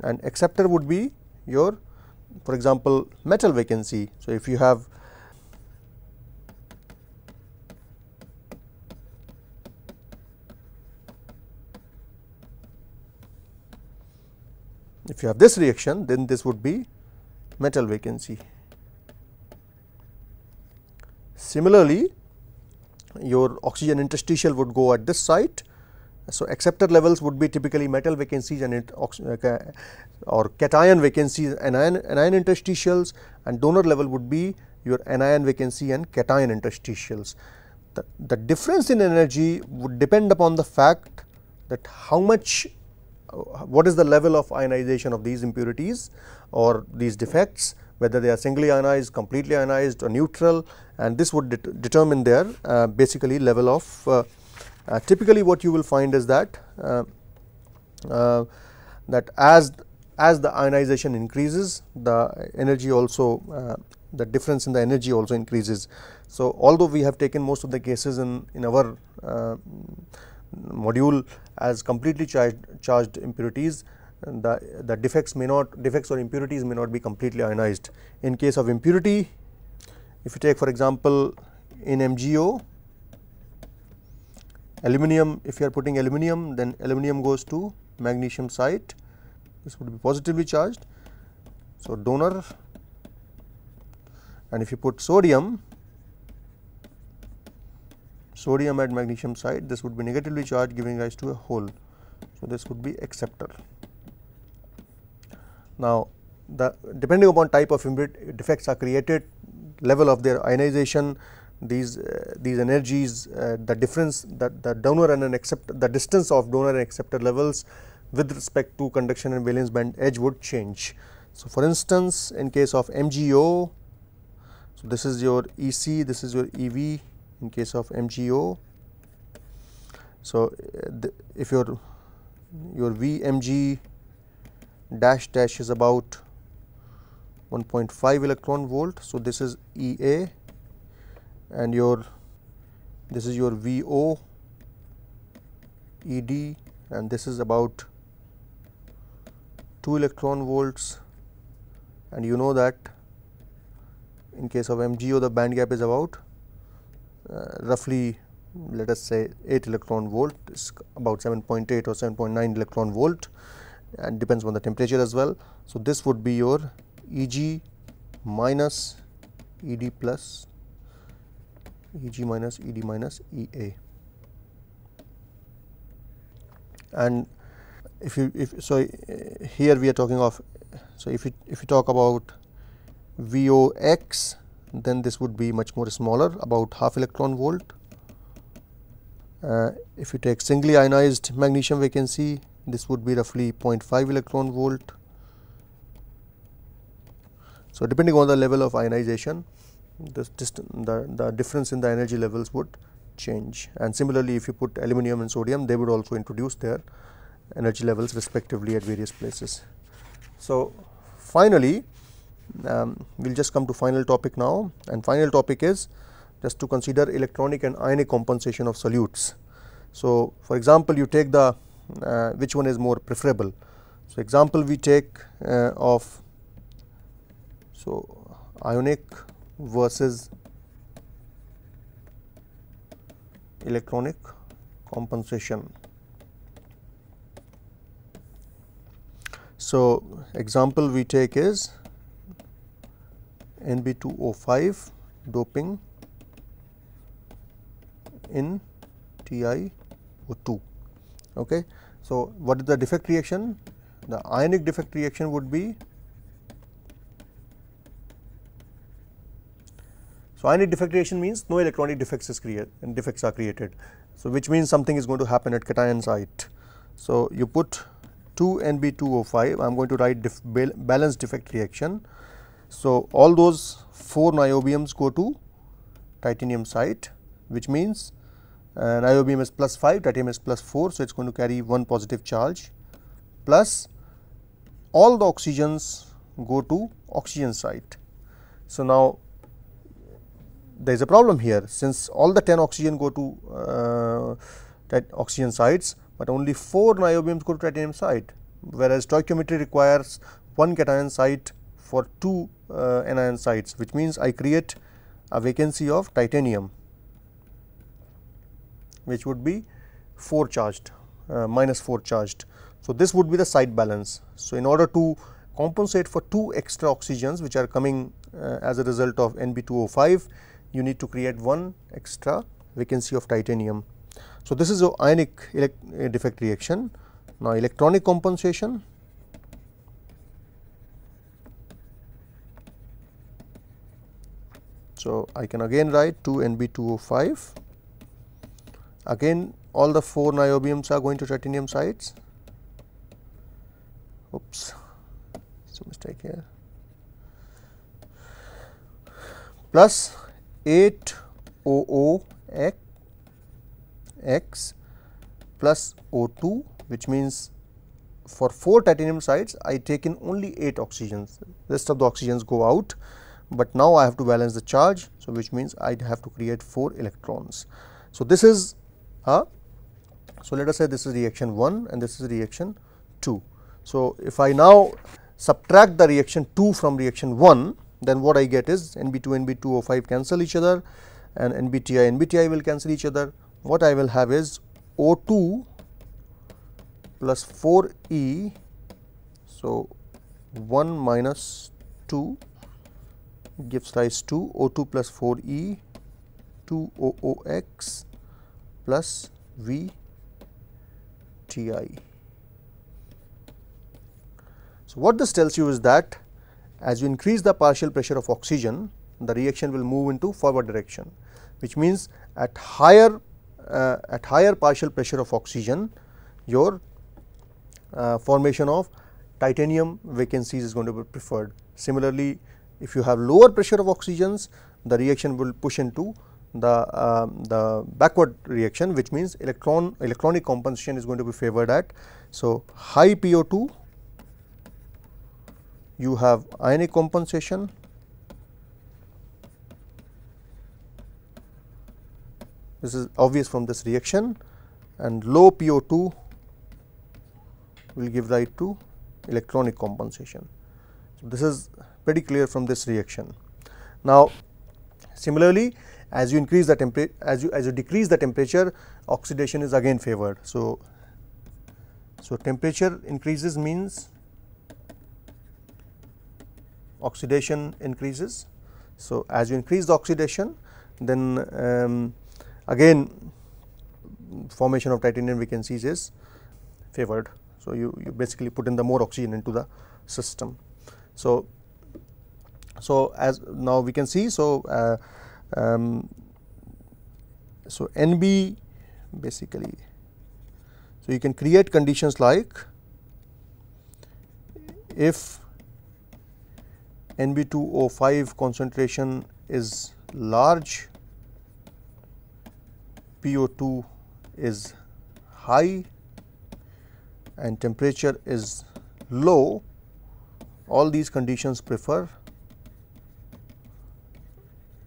and acceptor would be your for example, metal vacancy. So, if you have if you have this reaction then this would be metal vacancy. Similarly, your oxygen interstitial would go at this site. So, acceptor levels would be typically metal vacancies and it, uh, or cation vacancies anion, anion interstitials and donor level would be your anion vacancy and cation interstitials. The, the difference in energy would depend upon the fact that how much uh, what is the level of ionization of these impurities or these defects whether they are singly ionized, completely ionized or neutral and this would det determine their uh, basically level of uh, uh, typically what you will find is that uh, uh, that as as the ionization increases the energy also uh, the difference in the energy also increases. So, although we have taken most of the cases in in our module as completely charged, charged impurities the, the defects may not defects or impurities may not be completely ionized. In case of impurity, if you take for example, in MgO, aluminum if you are putting aluminum then aluminum goes to magnesium site, this would be positively charged. So, donor and if you put sodium, sodium at magnesium site this would be negatively charged giving rise to a hole. So, this would be acceptor. Now, the depending upon type of defects are created level of their ionization these uh, these energies uh, the difference that the donor and an accept the distance of donor and acceptor levels with respect to conduction and valence band edge would change. So, for instance, in case of MgO, so this is your EC, this is your EV in case of MgO. So, uh, if your your VMG dash dash is about 1.5 electron volt. So, this is E A and your this is your V O E D and this is about 2 electron volts and you know that in case of MgO the band gap is about uh, roughly let us say 8 electron volt is about 7.8 or 7.9 electron volt and depends on the temperature as well. So, this would be your Eg minus Ed plus Eg minus Ed minus Ea. And if you if so uh, here we are talking of so if you if you talk about Vox then this would be much more smaller about half electron volt. Uh, if you take singly ionized magnesium vacancy this would be roughly 0.5 electron volt. So, depending on the level of ionization the, the, the difference in the energy levels would change and similarly if you put aluminum and sodium they would also introduce their energy levels respectively at various places. So, finally, um, we will just come to final topic now and final topic is just to consider electronic and ionic compensation of solutes. So, for example, you take the uh, which one is more preferable. So, example we take uh, of so ionic versus electronic compensation. So, example we take is Nb2O5 doping in TiO2. Okay. So, what is the defect reaction? The ionic defect reaction would be So, ionic defectation means no electronic defects is created and defects are created. So, which means something is going to happen at cation site. So, you put 2 Nb2O5 I am going to write def balanced defect reaction. So, all those 4 niobiums go to titanium site which means and niobium is plus 5, titanium is plus 4. So, it is going to carry one positive charge plus all the oxygens go to oxygen site. So, now there is a problem here since all the 10 oxygen go to uh, oxygen sites, but only 4 niobiums go to titanium site whereas stoichiometry requires one cation site for 2 uh, anion sites which means I create a vacancy of titanium which would be 4 charged uh, minus 4 charged. So, this would be the site balance. So, in order to compensate for two extra oxygens which are coming uh, as a result of Nb2O5, you need to create one extra vacancy of titanium. So, this is a ionic uh, defect reaction. Now, electronic compensation So, I can again write 2 Nb2O5 again all the 4 niobiums are going to titanium sites oops so mistake here plus 8 OO X plus O2 which means for 4 titanium sites I take in only 8 oxygens rest of the oxygens go out, but now I have to balance the charge. So, which means I have to create 4 electrons. So, this is a so let us say this is reaction 1 and this is reaction 2. So, if I now subtract the reaction 2 from reaction 1 then what I get is NB2 NB2O5 cancel each other and NBTI NBTI will cancel each other what I will have is O2 plus 4 E. So, 1 minus 2 gives rise to O2 plus 4 E 2 OOX plus V T I. So, what this tells you is that as you increase the partial pressure of oxygen the reaction will move into forward direction which means at higher uh, at higher partial pressure of oxygen your uh, formation of titanium vacancies is going to be preferred. Similarly, if you have lower pressure of oxygens the reaction will push into the uh, the backward reaction which means electron electronic compensation is going to be favored at. So, high PO2 you have ionic compensation this is obvious from this reaction and low PO2 will give rise to electronic compensation. So, this is pretty clear from this reaction. Now, similarly as you increase the temperature as you as you decrease the temperature oxidation is again favored. So, so temperature increases means oxidation increases. So, as you increase the oxidation then um, again formation of titanium vacancies is favored. So, you, you basically put in the more oxygen into the system. So, so as now we can see so uh, um, so NB basically so you can create conditions like if NB2O5 concentration is large PO2 is high and temperature is low, all these conditions prefer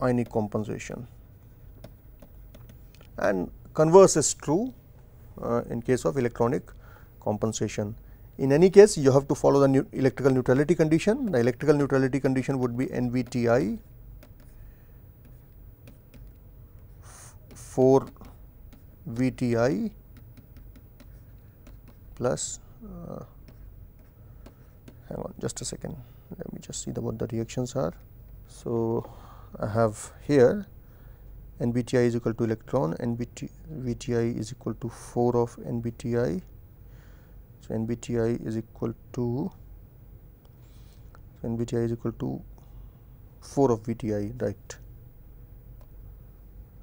ionic compensation. And converse is true uh, in case of electronic compensation. In any case, you have to follow the electrical neutrality condition. The electrical neutrality condition would be NBTI 4 VTI plus uh, hang on just a second let me just see the, what the reactions are. So, I have here NBTI is equal to electron NBT, VTI is equal to 4 of NBTI. So, NBTI is equal to so NBTI is equal to 4 of VTI right.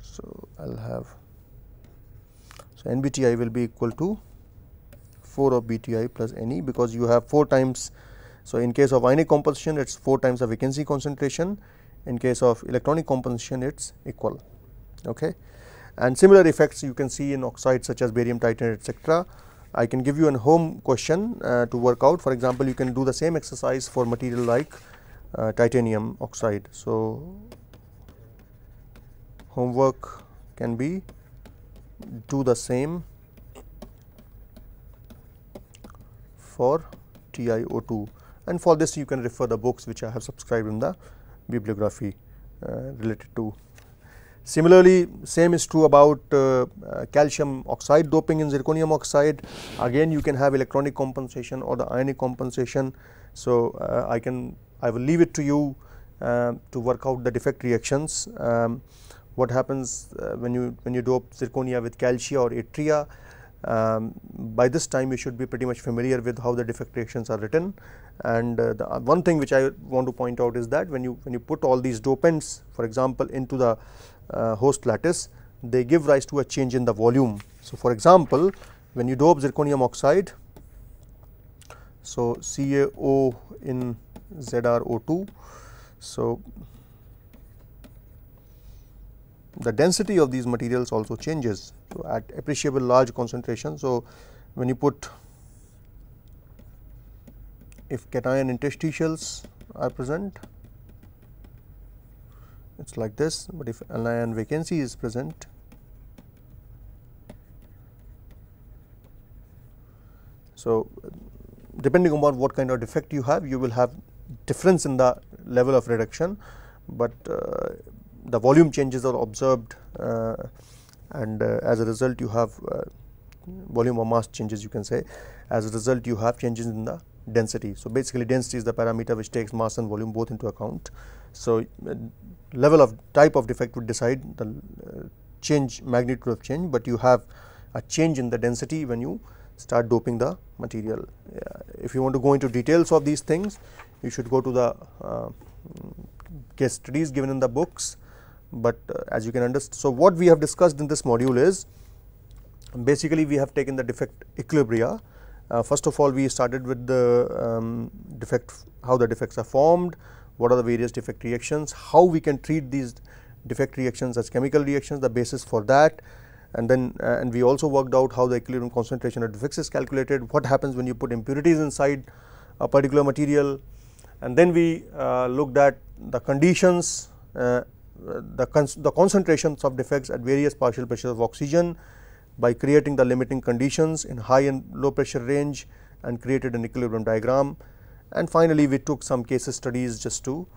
So, I will have so NBTI will be equal to 4 of VTI plus NE because you have 4 times. So, in case of ionic composition it is 4 times the vacancy concentration, in case of electronic composition it is equal. Okay. And similar effects you can see in oxides such as barium titanate etc. I can give you a home question uh, to work out for example, you can do the same exercise for material like uh, titanium oxide. So, homework can be do the same for TiO2 and for this you can refer the books which I have subscribed in the bibliography uh, related to Similarly, same is true about uh, uh, calcium oxide doping in zirconium oxide. Again, you can have electronic compensation or the ionic compensation. So, uh, I can I will leave it to you uh, to work out the defect reactions. Um, what happens uh, when you when you dope zirconia with calcia or yttria um, by this time you should be pretty much familiar with how the defect reactions are written and uh, the one thing which I want to point out is that when you when you put all these dopants for example into the uh, Uh, host lattice they give rise to a change in the volume. So, for example, when you dope zirconium oxide so CaO in ZrO2 so the density of these materials also changes. So, at appreciable large concentration. So, when you put if cation interstitials are present it is like this, but if anion vacancy is present So, depending upon what kind of defect you have you will have difference in the level of reduction, but uh, the volume changes are observed uh, and uh, as a result you have uh, volume or mass changes you can say as a result you have changes in the density. So, basically density is the parameter which takes mass and volume both into account. So, level of type of defect would decide the change magnitude of change, but you have a change in the density when you start doping the material. if you want to go into details of these things, you should go to the uh, case studies given in the books but uh, as you can understand. So, what we have discussed in this module is basically we have taken the defect equilibria. Uh, first of all we started with the um, defect how the defects are formed, what are the various defect reactions, how we can treat these defect reactions as chemical reactions the basis for that and then uh, and we also worked out how the equilibrium concentration of defects is calculated, what happens when you put impurities inside a particular material and then we uh, looked at the conditions uh, the, the concentrations of defects at various partial pressures of oxygen by creating the limiting conditions in high and low pressure range and created an equilibrium diagram. And finally, we took some case studies just to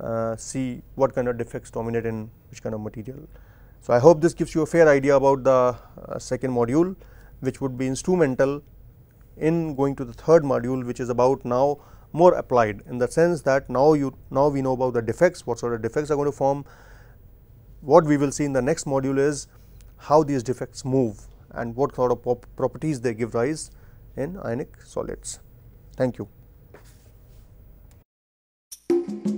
uh, see what kind of defects dominate in which kind of material. So, I hope this gives you a fair idea about the uh, second module which would be instrumental in going to the third module which is about now more applied in the sense that now you now we know about the defects what sort of defects are going to form what we will see in the next module is how these defects move and what sort of properties they give rise in ionic solids. Thank you thank you